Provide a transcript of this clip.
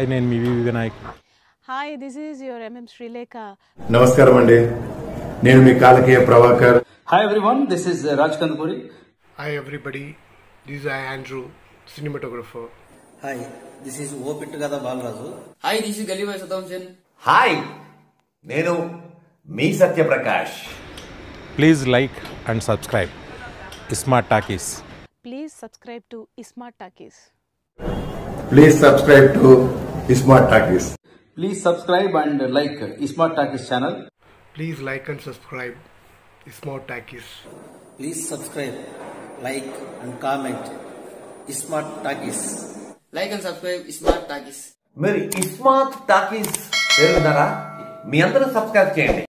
Hi నేను మీ V V Vinayak. Hi this is your M M Srilekha నమస్కారం అండి. నేను మీ Kalakeya Prabhakar. Hi everyone, this is uh, Raj Kandpuri. Hi everybody, this is I Andrew, cinematographer. Hi this is ఓ పిట్టు కదా Balaraju hi this is గలీబాయ్ సదాంశన్ hi నేను మీ Satyaprakash. Please like and subscribe Smart Talkies please subscribe to iSmart Talkies please subscribe to Smart Talkies Please subscribe and uh, like uh, Smart Takis channel. Please like and subscribe. Smart Takis. Please subscribe like and comment Smart Talkies like and subscribe Smart Talkies మీరు iSmart talkies పేరు విన్నారా మీ అందరూ subscribe చేయండి